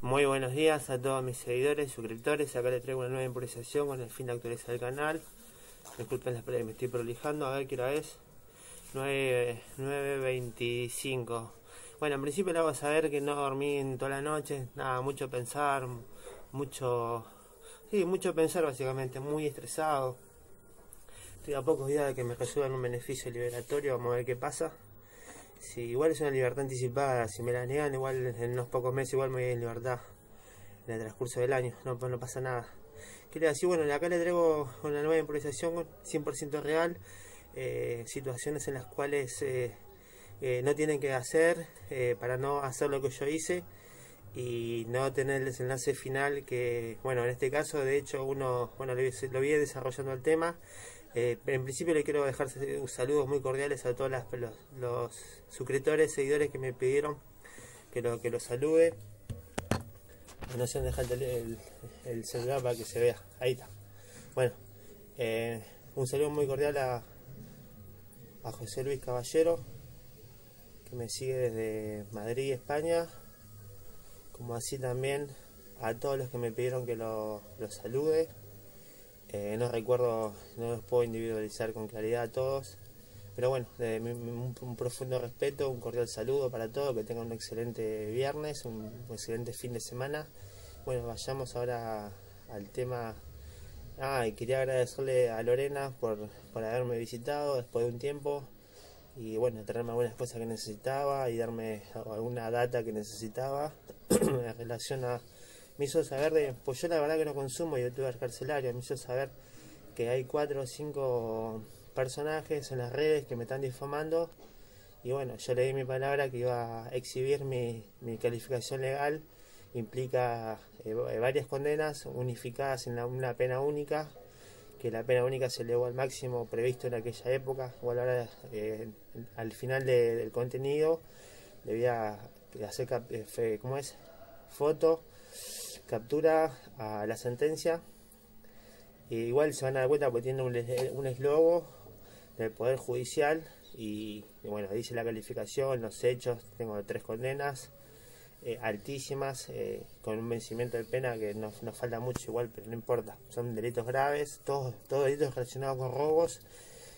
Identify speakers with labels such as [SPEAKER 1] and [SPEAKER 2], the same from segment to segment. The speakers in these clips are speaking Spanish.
[SPEAKER 1] Muy buenos días a todos mis seguidores, suscriptores. Acá les traigo una nueva improvvisación con el fin de actualizar el canal. Disculpen la espera, me estoy prolijando. A ver qué hora es. 9.25. Bueno, en principio le hago saber que no dormí toda la noche. Nada, mucho pensar, mucho. Sí, mucho pensar básicamente, muy estresado. Estoy a pocos días de que me resuelvan un beneficio liberatorio. Vamos a ver qué pasa. Si igual es una libertad anticipada, si me la niegan, igual en unos pocos meses igual me voy en libertad en el transcurso del año, no, pasa nada. Quiero decir, bueno, acá le traigo una nueva improvisación 100% real, eh, situaciones en las cuales eh, eh, no tienen que hacer para no hacer lo que yo hice y no tener el desenlace final que, bueno, en este caso de hecho uno, bueno, lo, lo vi desarrollando el tema eh, en principio le quiero dejar saludos muy cordiales a todos los, suscriptores, seguidores que me pidieron que lo que los salude. No se dejar el, el, celular para que se vea. Ahí está. Bueno, eh, un saludo muy cordial a, José Luis Caballero, que me sigue desde Madrid, España, como así también a todos los que me pidieron que lo, lo salude. Eh, no recuerdo, no los puedo individualizar con claridad a todos, pero bueno, un, profundo respeto, un cordial saludo para todos, que tengan un excelente viernes, un, excelente fin de semana. Bueno, vayamos ahora al tema. Ah, y quería agradecerle a Lorena por, por haberme visitado después de un tiempo y bueno, traerme algunas cosas que necesitaba y darme alguna data que necesitaba en relación a me hizo saber de, pues yo la verdad que no consumo youtubers carcelarios, me hizo saber que hay cuatro o cinco personajes en las redes que me están difamando. Y bueno, yo le di mi palabra que iba a exhibir mi, mi calificación legal, implica eh, varias condenas unificadas en una pena única, que la pena única se elevó al máximo previsto en aquella época, o ahora eh, al final del contenido debía hacer, eh, ¿cómo es? Foto captura a la sentencia. igual se van a dar cuenta porque tiene un, un del Poder Judicial y, bueno, dice la calificación, los hechos, tengo tres condenas eh, altísimas, eh, con un vencimiento de pena que nos, nos, falta mucho igual, pero no importa, son delitos graves, todos, todos delitos relacionados con robos.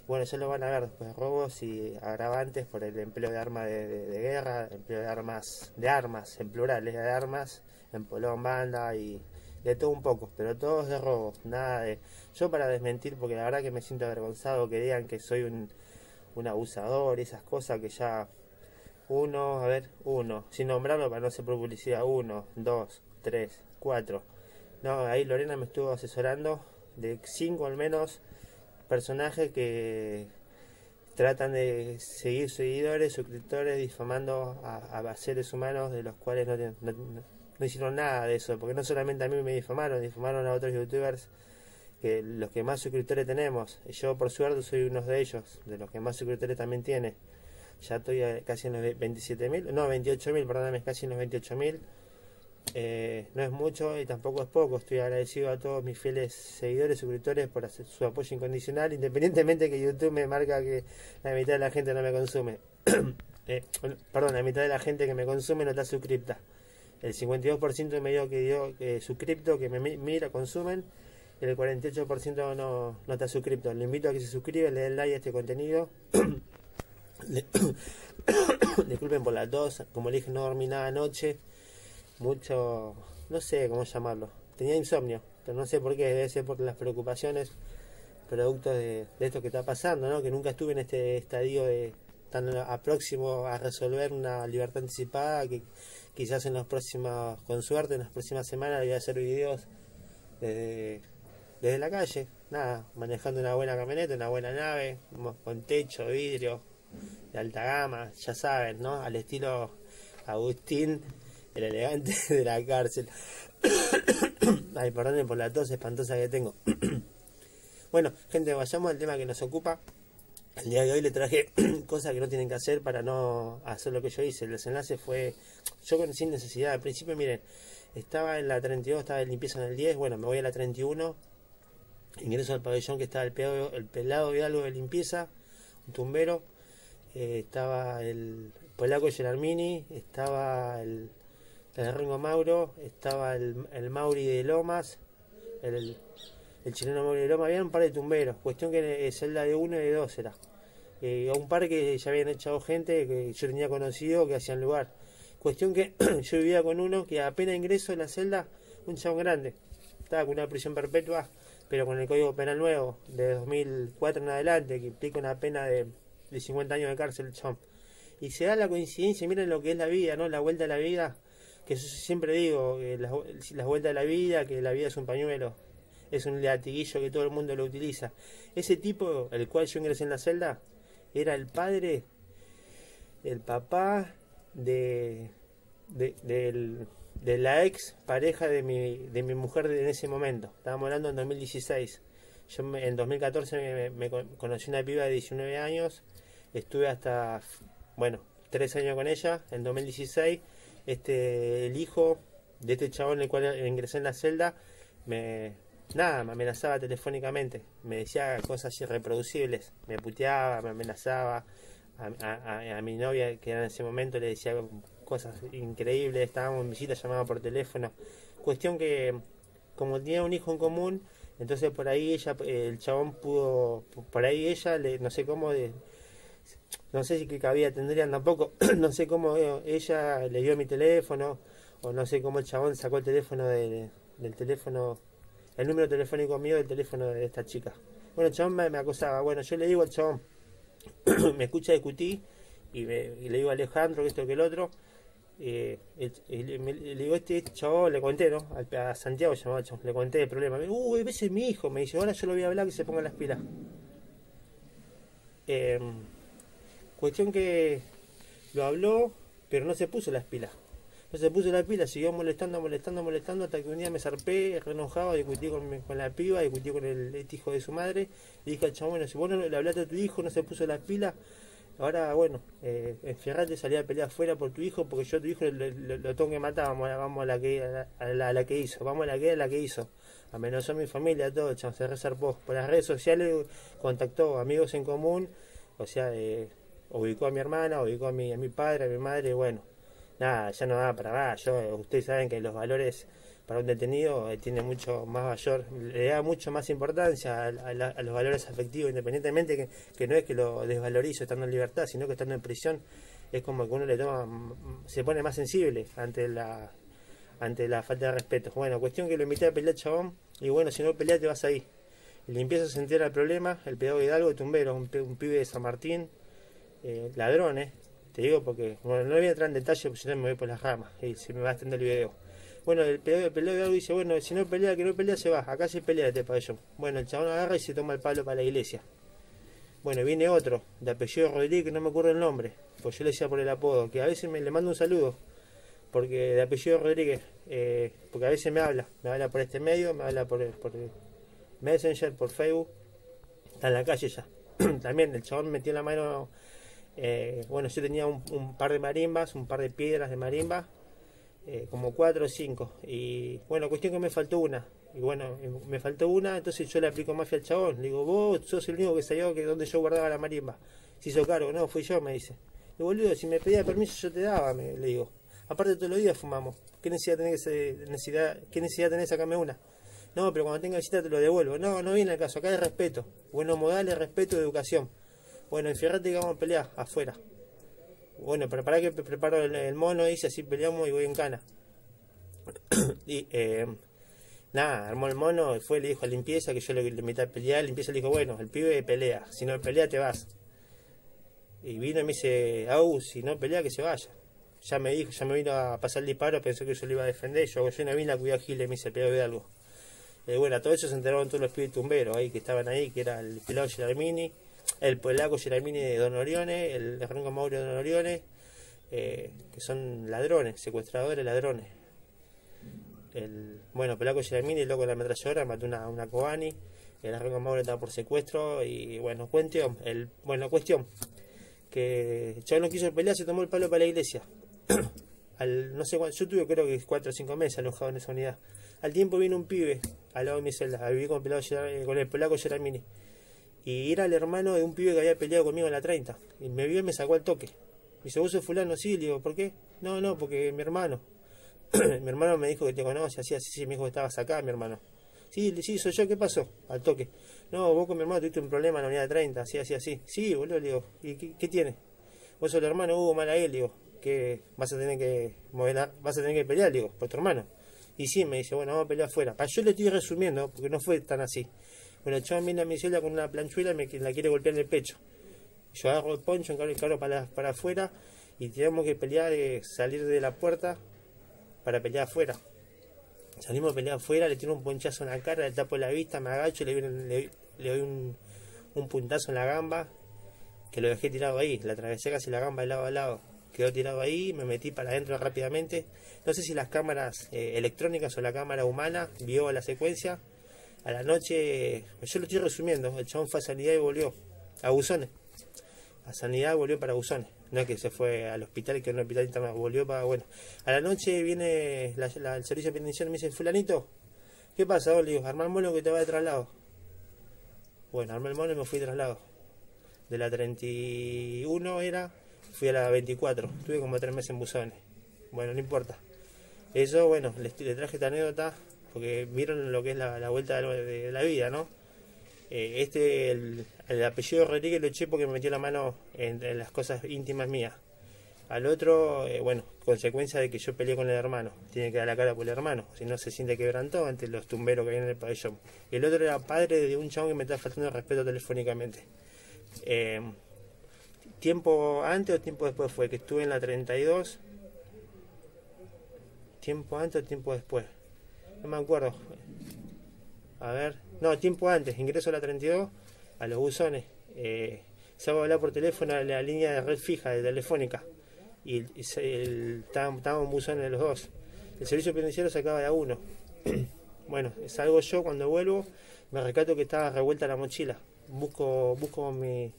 [SPEAKER 1] Bueno, ya lo van a ver después, robos y agravantes por el empleo de armas de, guerra, empleo de armas, de armas, en plurales de armas, en Polón, Banda y de todo un poco, pero todos de robo, nada de... Yo para desmentir, porque la verdad que me siento avergonzado que digan que soy un, un abusador esas cosas que ya... Uno, a ver, uno, sin nombrarlo para no hacer publicidad, uno, dos, tres, cuatro. No, ahí Lorena me estuvo asesorando de cinco al menos personajes que tratan de seguir seguidores, suscriptores, difamando a, seres humanos de los cuales no, no, no hicieron nada de eso, porque no solamente a mí me difamaron, difamaron a otros youtubers, que los que más suscriptores tenemos. Yo por suerte soy uno de ellos, de los que más suscriptores también tiene. Ya estoy casi en los 27.000, no, 28.000, perdóname, casi en los 28.000. Eh, no es mucho y tampoco es poco. Estoy agradecido a todos mis fieles seguidores, suscriptores por hacer su apoyo incondicional, independientemente que YouTube me marca que la mitad de la gente no me consume. eh, perdón, la mitad de la gente que me consume no está suscripta el 52% me dio que dio eh, que me mira, consumen, y el 48% no, no está suscripto. Le invito a que se suscriba, le den like a este contenido. Disculpen por las dos, como le dije, no dormí nada anoche, mucho, no sé cómo llamarlo. Tenía insomnio, pero no sé por qué, debe ser por las preocupaciones producto de, de esto que está pasando, ¿no? que nunca estuve en este estadio de tan próximo a resolver una libertad anticipada que quizás en los próximos, con suerte, en las próximas semanas voy a hacer videos desde, desde la calle, nada, manejando una buena camioneta, una buena nave, con techo, vidrio, de alta gama, ya saben, ¿no? Al estilo Agustín, el elegante de la cárcel. Ay, perdonen por la tos espantosa que tengo. bueno, gente, vayamos al tema que nos ocupa. El día de hoy le traje cosas que no tienen que hacer para no hacer lo que yo hice. El desenlace fue, yo sin necesidad. Al principio, miren, estaba en la 32, estaba de limpieza en el 10, bueno, me voy a la 31, ingreso al pabellón que estaba el, pelado, el pelado algo de limpieza, un tumbero, eh, estaba el polaco Gerarmini, estaba el, el Ringo Mauro, estaba el, el Mauri de Lomas, el chileno Mauri de Lomas, había un par de tumberos, cuestión que es celda de uno y de dos era. Eh, un par que ya habían echado gente que yo tenía conocido que hacían lugar. Cuestión que yo vivía con uno que apenas ingreso en la celda, un chabón grande, estaba con una prisión perpetua, pero con el Código Penal nuevo de 2004 en adelante, que implica una pena de, de 50 años de cárcel el chabón. Y se da la coincidencia, miren lo que es la vida, ¿no? La vuelta a la vida, que siempre digo, eh, la, la vuelta a la vida, que la vida es un pañuelo, es un latiguillo que todo el mundo lo utiliza. Ese tipo, el cual yo ingresé en la celda, era el padre, el papá de, de, la ex pareja de mi, de mi mujer en ese momento. Estábamos hablando en 2016. Yo en 2014 me, conocí una piba de 19 años, estuve hasta, bueno, tres años con ella. En 2016, este, el hijo de este chabón, el cual ingresé en la celda, me, nada, me amenazaba telefónicamente, me decía cosas irreproducibles, me puteaba, me amenazaba, a, mi novia que era en ese momento le decía cosas increíbles, estábamos en visita, llamaba por teléfono, cuestión que como tenía un hijo en común, entonces por ahí ella, el chabón pudo, por ahí ella, le, no sé cómo, no sé si que cabía tendrían tampoco, no sé cómo ella le dio mi teléfono, o no sé cómo el chabón sacó el teléfono del teléfono el número telefónico mío del teléfono de esta chica. Bueno, el chabón me, acosaba. Bueno, yo le digo al chabón, me escucha discutir y, me, y le digo a Alejandro que esto que el otro. Eh, le, digo, este, este, chabón, le conté, ¿no? A, Santiago llamaba chabón, le conté el problema. Me dijo, uy, ese es mi hijo. Me dice, ahora yo lo voy a hablar que se ponga las pilas. Em, cuestión que lo habló, pero no se puso las pilas. Entonces se puso la pila, siguió molestando, molestando, molestando, hasta que un día me zarpé, renojado, discutí con, con la piba, discutí con el este hijo de su madre, y dije al chabón, bueno, si vos no le hablaste a tu hijo, no se puso la pila, ahora bueno, eh, enfierrate, salí a pelear afuera por tu hijo, porque yo a tu hijo lo, tengo que matar, vamos, a, a la que a la, que hizo, vamos a la que a la que hizo. Amenazó a mi familia, todo, chabón, se resarpó. Por las redes sociales contactó amigos en común, o sea, eh, ubicó a mi hermana, ubicó a mi, a mi padre, a mi madre, bueno nada, ya no da para más. Yo, ustedes saben que los valores para un detenido eh, tiene mucho más mayor, le da mucho más importancia a, los valores afectivos, independientemente que, no es que lo desvalorizo estando en libertad, sino que estando en prisión es como que uno le toma, se pone más sensible ante la ante la falta de respeto. Bueno, cuestión que lo invité a pelear chabón, y bueno, si no peleas te vas ahí. Y le empiezo a sentir el problema, el pedagogo Hidalgo, Tumbero, un, un pibe de San Martín, eh, ladrones, eh, te digo porque, bueno, no voy a entrar en detalle porque si no me voy por las ramas y se me va a extender el video. Bueno, el de algo dice, bueno, si no pelea, que no pelea, se va. Acá se pelea este pabellón. Bueno, el chabón agarra y se toma el palo para la iglesia. Bueno, viene otro, de apellido Rodríguez, que no me ocurre el nombre, pues yo le decía por el apodo, que a veces me le mando un saludo, porque de apellido Rodríguez, eh, porque a veces me habla, me habla por este medio, me habla por, por Messenger, por Facebook, está en la calle ya. También el chabón metió la mano eh, bueno, yo tenía un, par de marimbas, un par de piedras de marimba, eh, como cuatro o cinco. Y bueno, cuestión que me faltó una. Y bueno, me faltó una, entonces yo le aplico mafia al chabón. Le digo, vos sos el único que salió que donde yo guardaba la marimba. Se hizo cargo, no, fui yo, me dice. Y boludo, si me pedía permiso yo te daba, me, le digo. Aparte todos los días fumamos. ¿Qué necesidad tenés, necesidad, ¿qué necesidad tenés sacarme una? No, pero cuando tenga visita te lo devuelvo. No, no viene el caso. Acá hay respeto. Buenos modales, respeto, educación. Bueno, enfierrate y vamos a pelear afuera. Bueno, pero para que preparo el, mono, dice así peleamos y voy en cana. y eh, nada, armó el mono, y fue, le dijo a limpieza que yo le, le a pelear. Limpieza le dijo, bueno, el pibe pelea, si no pelea te vas. Y vino y me dice, Au, si no pelea que se vaya. Ya me dijo, ya me vino a pasar el disparo, pensó que yo lo iba a defender. Yo, yo no vine a cuidar a Gil, me dice, pero de algo. Eh, bueno, todo eso se enteraron todos los pibes tumberos ahí que estaban ahí, que era el pelado Germini el polaco Geramini de Don Orione, el Rengo Mauro de Don Orione, eh, que son ladrones, secuestradores, ladrones. El, bueno, Pelaco Geramini, el loco de la ametralladora, mató una, una Kobani, el Rengo Mauro estaba por secuestro y bueno, cuestión, el, bueno, cuestión, que el chaval no quiso pelear, se tomó el palo para la iglesia. Al, no sé cuánto, yo tuve creo que cuatro o cinco meses alojado en esa unidad. Al tiempo vino un pibe al lado de mi celda, a vivir con el, con el polaco Geramini y era el hermano de un pibe que había peleado conmigo en la 30. Y me vio y me sacó al toque. Me dice, ¿vos sos fulano? Sí, le digo, ¿por qué? No, no, porque mi hermano. mi hermano me dijo que te conoce, así, así, sí, me dijo que estabas acá, mi hermano. Sí, sí, soy yo, ¿qué pasó? Al toque. No, vos con mi hermano tuviste un problema en la unidad de 30, así, así, así. Sí, boludo, le digo, ¿y qué, tiene? Vos sos el hermano, hubo mal a él, digo, que vas a tener que mover vas a tener que pelear, digo, por tu hermano. Y sí, me dice, bueno, vamos a pelear afuera. Yo le estoy resumiendo, porque no fue tan así. Bueno, el chaval viene a mi celda con una planchuela y me la quiere golpear en el pecho. Yo agarro el poncho, encargo el carro para, para afuera y tenemos que pelear, eh, salir de la puerta para pelear afuera. Salimos a pelear afuera, le tiro un ponchazo en la cara, le tapo la vista, me agacho, le, le, le doy un, un, puntazo en la gamba, que lo dejé tirado ahí, le atravesé casi la gamba de lado a lado. Quedó tirado ahí, me metí para adentro rápidamente. No sé si las cámaras eh, electrónicas o la cámara humana vio la secuencia. A la noche, yo lo estoy resumiendo, el chabón fue a sanidad y volvió. A Buzones. A sanidad volvió para Buzones no es que se fue al hospital que en un hospital interno volvió para bueno a la noche viene la, el servicio penitenciario y me dice fulanito ¿qué pasa? le digo armar el mono que te va de traslado bueno armé el mono y me fui de traslado de la 31 era fui a la 24 estuve como tres meses en buzones bueno no importa eso bueno le, traje esta anécdota porque vieron lo que es la, vuelta de la vida ¿no? Eh, este, el, apellido Rodríguez lo eché porque me metió la mano en, las cosas íntimas mías. Al otro, eh, bueno, consecuencia de que yo peleé con el hermano. Tiene que dar la cara por el hermano, si no se siente quebrantado ante los tumberos que hay en el pabellón. El otro era padre de un chabón que me está faltando el respeto telefónicamente. Eh, tiempo antes o tiempo después fue que estuve en la 32. Tiempo antes o tiempo después. No me acuerdo. A ver, no, tiempo antes, ingreso a la 32, a los buzones. Eh, se va a hablar por teléfono a la línea de red fija de Telefónica. Y, estábamos en buzones los dos. El servicio penitenciario se acaba de uno. bueno, salgo yo cuando vuelvo, me recato que estaba revuelta la mochila. Busco, busco mi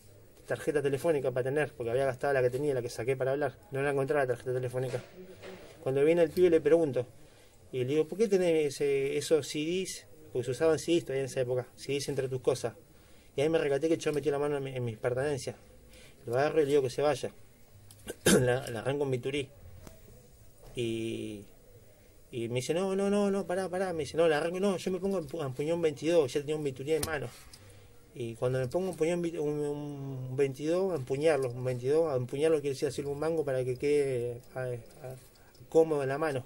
[SPEAKER 1] tarjeta telefónica para tener, porque había gastado la que tenía, la que saqué para hablar. No la encontré la tarjeta telefónica. Cuando viene el pibe le pregunto, y le digo, ¿por qué tenés esos CDs porque se usaban CDs todavía en esa época, CDs entre tus cosas. Y ahí me recaté que yo metí la mano en, mis pertenencias. Lo agarro y le digo que se vaya. la, arranco en mi turí. Y, y me dice, no, no, no, no, pará, pará. Me dice, no, la arranco, no, yo me pongo en, puñón 22, ya tenía un biturí en mano. Y cuando me pongo un puñón un, un 22, a empuñarlo, un 22, a empuñarlo quiere decir hacerle un mango para que quede cómodo en la mano.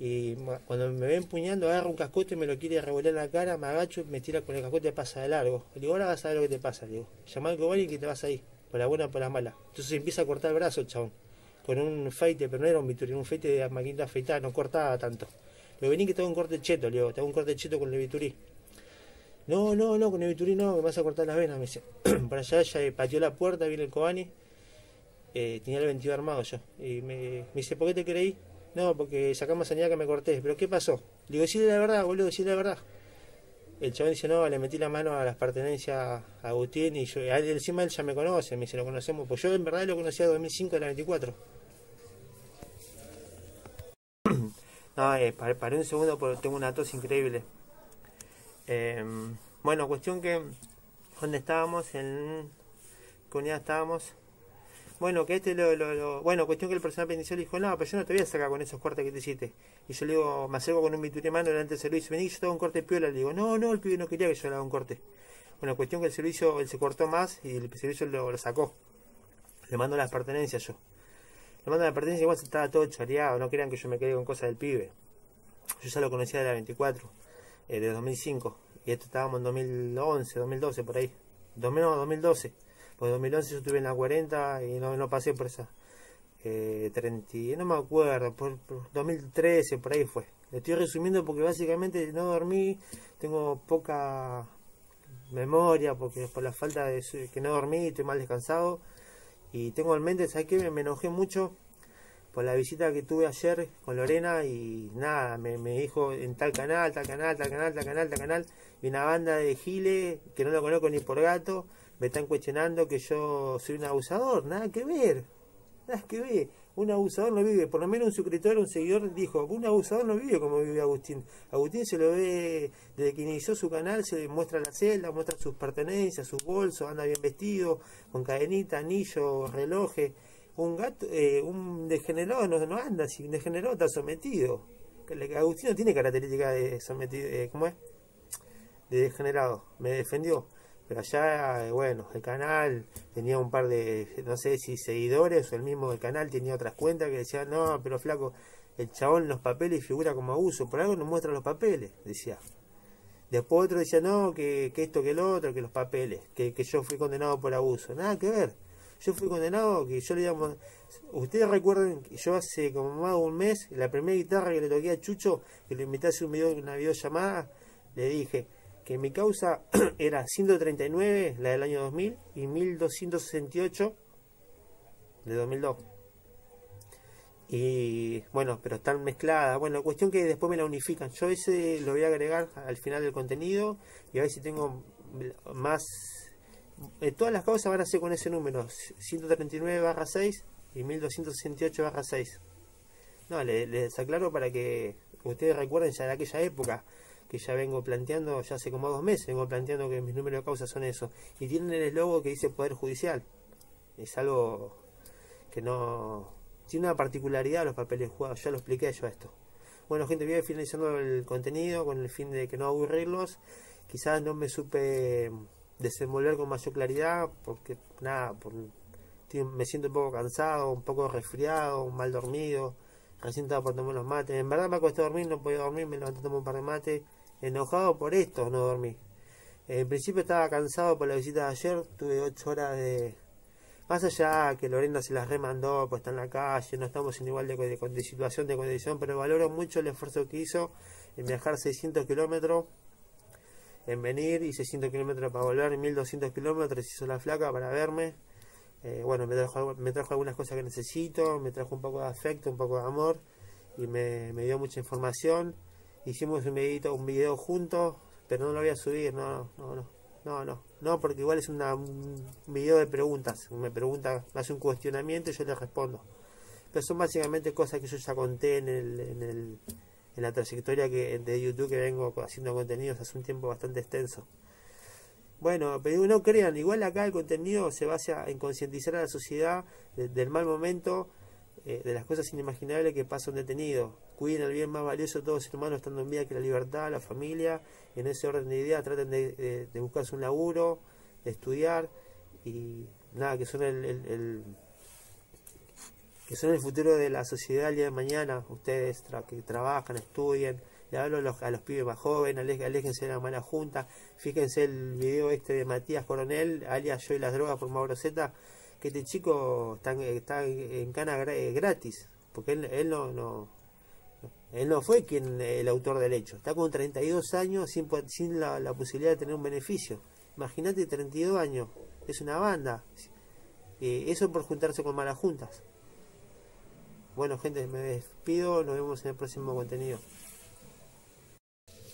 [SPEAKER 1] Y cuando me ve empuñando, agarra un cascote, me lo quiere revolver en la cara, me agacho, me tira con el cascote y pasa de largo. Le digo, ahora vas a ver lo que te pasa. Le digo, llama al cobal y que te vas ahí, por la buena o por la mala. Entonces empieza a cortar el brazo, chabón, con un feite, pero no era un bisturí, un feite de maquinita afeitada, no cortaba tanto. Le vení que tengo un corte cheto, le digo, tengo un corte cheto con el biturí. No, no, no, con el biturí no, me vas a cortar las venas, me dice. por allá ya pateó la puerta, viene el Cobani, eh, tenía el 22 armado yo. Y me, me dice, ¿por qué te creí? No, porque sacamos sanidad que me corté. ¿Pero qué pasó? Le digo, decirle la verdad, boludo, decirle la verdad. El chabón dice, no, le metí la mano a las pertenencias a Agustín y yo, encima él ya me conoce, me dice, lo conocemos. Pues yo en verdad lo conocía en 2005 de la 24. no, eh, paré, un segundo porque tengo una tos increíble. Em, bueno, cuestión que, ¿dónde estábamos? ¿En qué unidad estábamos? Bueno, que este lo, lo, Bueno, cuestión que el personal penitenciario dijo, no, pero yo no te voy a sacar con esos cortes que te hiciste. Y yo le digo, me acerco con un mano delante del servicio. Vení, yo te hago un corte piola. Le digo, no, no, el pibe no quería que yo le haga un corte. Bueno, cuestión que el servicio, él se cortó más y el servicio lo, sacó. Le mando las pertenencias yo. Le mando las pertenencias, igual estaba todo choreado, no querían que yo me quede con cosas del pibe. Yo ya lo conocía de la 24, eh, de 2005. Y esto estábamos en 2011, 2012, por ahí. 2012. Pues 2011 yo estuve en la 40 y no, no pasé por esa. Eh, 30, no me acuerdo, por, 2013, por ahí fue. Estoy resumiendo porque básicamente no dormí, tengo poca memoria porque por la falta de que no dormí, estoy mal descansado y tengo en mente, ¿sabes qué? Me, enojé mucho por la visita que tuve ayer con Lorena y nada, me, me, dijo en tal canal, tal canal, tal canal, tal canal, tal canal, y una banda de giles que no lo conozco ni por gato me están cuestionando que yo soy un abusador, nada que ver, nada que ver, un abusador no vive, por lo menos un suscriptor, un seguidor dijo, un abusador no vive como vive Agustín, Agustín se lo ve desde que inició su canal, se le muestra la celda, muestra sus pertenencias, sus bolsos, anda bien vestido, con cadenita, anillo, relojes, un gato, eh, un degenerado no, no anda, si un degenerado está sometido. Agustino tiene características de sometido, eh, ¿cómo es? De degenerado, me defendió. Pero allá, eh, bueno, el canal tenía un par de, no sé si seguidores o el mismo del canal tenía otras cuentas que decían, no, pero flaco, el chabón los papeles figura como abuso, por algo no muestra los papeles, decía. Después otro decía, no, que, que esto, que el otro, que los papeles, que, que yo fui condenado por abuso. Nada que ver yo fui condenado, que yo le digamos, ustedes recuerden que yo hace como más de un mes, la primera guitarra que le toqué a Chucho, que le invité a hacer un video, una videollamada, le dije que mi causa era 139, la del año 2000, y 1268 de 2002. Y bueno, pero están mezcladas. Bueno, cuestión que después me la unifican. Yo ese lo voy a agregar al final del contenido y a ver si tengo más eh, todas las causas van a ser con ese número, 139 barra 6 y 1268 barra 6. No, les, aclaro para que ustedes recuerden ya de aquella época, que ya vengo planteando, ya hace como dos meses, vengo planteando que mis números de causas son eso. Y tienen el logo que dice Poder Judicial. Es algo que no... Tiene una particularidad los papeles jugados, ya lo expliqué yo esto. Bueno gente, voy a ir finalizando el contenido con el fin de que no aburrirlos. Quizás no me supe desenvolver con mayor claridad, porque nada, me siento un poco cansado, un poco resfriado, mal dormido, recién estaba por tomar los mates. En verdad me acosté a dormir, no podía dormir, me levanté a tomar un par de mates, enojado por esto, no dormí. En principio estaba cansado por la visita de ayer, tuve ocho horas de... Más allá que Lorena se las remandó, pues está en la calle, no estamos en igual de, de situación de condición, pero valoro mucho el esfuerzo que hizo en viajar 600 kilómetros en venir, hice 100 kilómetros para volver, 1200 kilómetros hizo la flaca para verme. Eh, bueno, me trajo, me trajo algunas cosas que necesito, me trajo un poco de afecto, un poco de amor y me, dio mucha información. Hicimos un video, un video juntos, pero no lo voy a subir, no, no, no, no, no, porque igual es una, un video de preguntas. Me pregunta, me hace un cuestionamiento y yo le respondo. Pero son básicamente cosas que yo ya conté en el, en el en la trayectoria que, de YouTube que vengo haciendo contenidos hace un tiempo bastante extenso. Bueno, pero no crean, igual acá el contenido se basa en concientizar a la sociedad del mal momento, eh, de las cosas inimaginables que pasan detenidos. Cuiden el bien más valioso de todos los hermanos, estando en vida que la libertad, la familia. En ese orden de ideas traten de, buscarse un laburo, de estudiar y nada, que son el que son el futuro de la sociedad el día de mañana, ustedes que trabajan, estudien, le hablo a los, a los pibes más jóvenes, aléjense de la mala junta, fíjense el video este de Matías Coronel, alias Yo y las drogas por Mauro Z, que este chico está, está en cana eh, gratis, porque él, él no, no, él no fue quien el autor del hecho, está con 32 años sin, sin la, la posibilidad de tener un beneficio. Imagínate 32 años, es una banda. Eh, eso por juntarse con malas juntas. Bueno, gente, me despido. Nos vemos en el próximo contenido.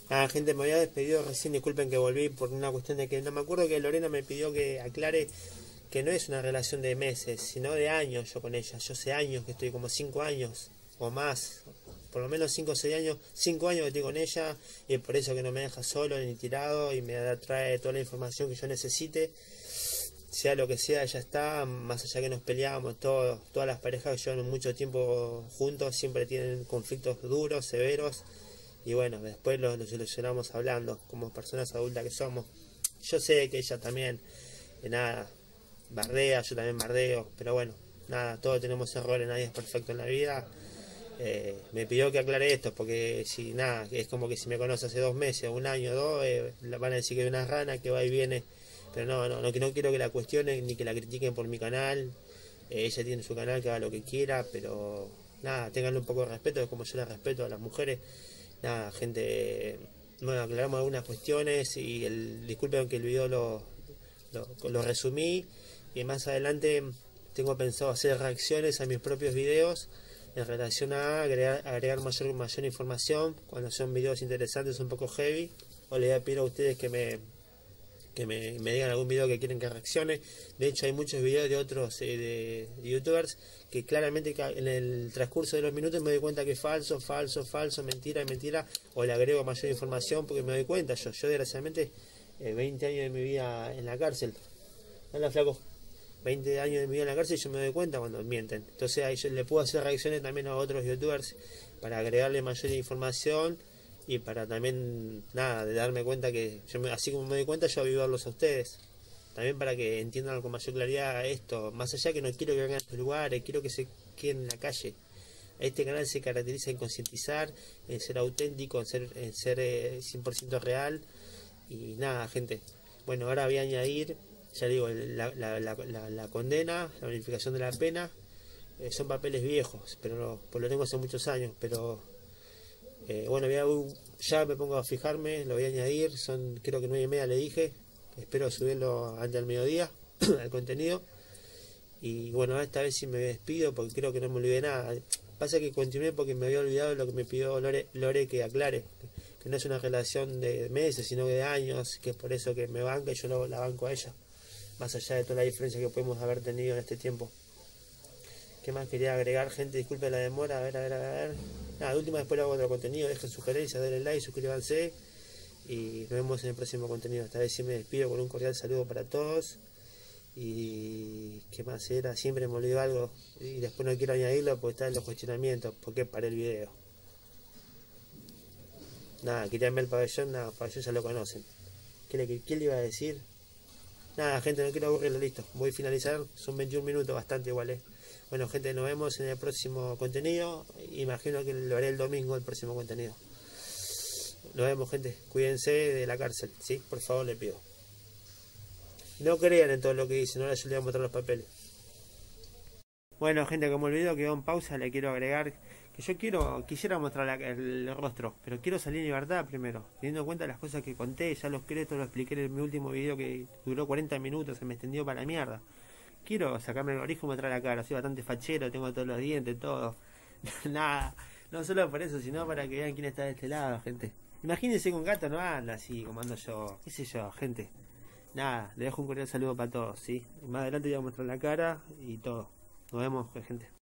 [SPEAKER 1] Ah, gente, me había despedido recién. Disculpen que volví por una cuestión de que no me acuerdo que Lorena me pidió que aclare que no es una relación de meses, sino de años yo con ella. Yo sé años que estoy como 5 años o más, por lo menos 5 o 6 años, 5 años que estoy con ella y por eso que no me deja solo ni tirado y me trae toda la información que yo necesite sea lo que sea, ya está, más allá que nos peleamos, todas las parejas que llevan mucho tiempo juntos siempre tienen conflictos duros, severos, y bueno, después los, solucionamos hablando, como personas adultas que somos. Yo sé que ella también, nada, bardea, yo también bardeo, pero bueno, nada, todos tenemos errores, nadie es perfecto en la vida. Eh, me pidió que aclare esto, porque si nada, es como que si me conoce hace dos meses, un año, dos, eh, van a decir que hay una rana que va y viene pero no, no, no, no quiero que la cuestionen ni que la critiquen por mi canal. Eh, ella tiene su canal, que haga lo que quiera, pero nada, tenganle un poco de respeto, como yo le respeto a las mujeres. Nada, gente, bueno, aclaramos algunas cuestiones y el, disculpen que el video lo, lo, resumí y más adelante tengo pensado hacer reacciones a mis propios videos en relación a agregar, agregar mayor, mayor información cuando son videos interesantes un poco heavy o le voy a ustedes que me que me, digan algún video que quieren que reaccione. De hecho, hay muchos videos de otros eh, de, youtubers que claramente en el transcurso de los minutos me doy cuenta que es falso, falso, falso, mentira, mentira, o le agrego mayor información porque me doy cuenta. Yo, yo desgraciadamente, 20 eh, años de mi vida en la cárcel. Hola, flaco. 20 años de mi vida en la cárcel y yo me doy cuenta cuando mienten. Entonces ahí yo le puedo hacer reacciones también a otros youtubers para agregarle mayor información y para también, nada, de darme cuenta que yo así como me doy cuenta, yo ayudarlos a ustedes. También para que entiendan con mayor claridad esto. Más allá que no quiero que vengan a estos lugares, quiero que se queden en la calle. Este canal se caracteriza en concientizar, en ser auténtico, en ser, en ser 100% eh, real. Y nada, gente. Bueno, ahora voy a añadir, ya digo, la, la, la, la condena, la verificación de la pena. Eh, son papeles viejos, pero pues lo tengo hace muchos años. Pero eh, bueno, voy ya me pongo a fijarme, lo voy a añadir. Son creo que nueve y media le dije. Espero subirlo antes del mediodía, al contenido. Y bueno, esta vez sí me despido porque creo que no me olvidé nada. Pasa que continué porque me había olvidado lo que me pidió Lore, Lore que aclare, que no es una relación de meses, sino de años, que es por eso que me banca y yo la banco a ella, más allá de toda la diferencia que podemos haber tenido en este tiempo. ¿Qué más quería agregar, gente? Disculpe la demora, a ver, a ver, a ver. Nada, de última después hago otro contenido, dejen sugerencias, denle like, suscríbanse y nos vemos en el próximo contenido. Esta vez sí me despido con un cordial saludo para todos. Y qué más era, siempre me olvido algo y después no quiero añadirlo porque está en los cuestionamientos, porque paré el video. Nada, querían ver el pabellón, nada, el pabellón ya lo conocen. ¿Qué le, ¿Qué le iba a decir? Nada, gente, no quiero aburrirlo, listo. Voy a finalizar, son 21 minutos, bastante igual, ¿eh? Bueno, gente, nos vemos en el próximo contenido. Imagino que lo haré el domingo, el próximo contenido. Nos vemos, gente. Cuídense de la cárcel, ¿sí? Por favor, le pido. No crean en todo lo que dicen, yo les voy a mostrar los papeles. Bueno, gente, como el video quedó en pausa, le quiero agregar que yo quiero, quisiera mostrar el rostro, pero quiero salir en libertad primero, teniendo en cuenta las cosas que conté, ya los créditos lo expliqué en mi último video que duró 40 minutos, se me extendió para la mierda. Quiero sacarme el origen y mostrar la cara, soy bastante fachero, tengo todos los dientes, todo. Nada, no solo por eso, sino para que vean quién está de este lado, gente. Imagínense que un gato no anda así como ando yo, qué sé yo, gente. Nada, le dejo un cordial saludo para todos, ¿sí? Más adelante voy a mostrar la cara y todo. Nos vemos, gente.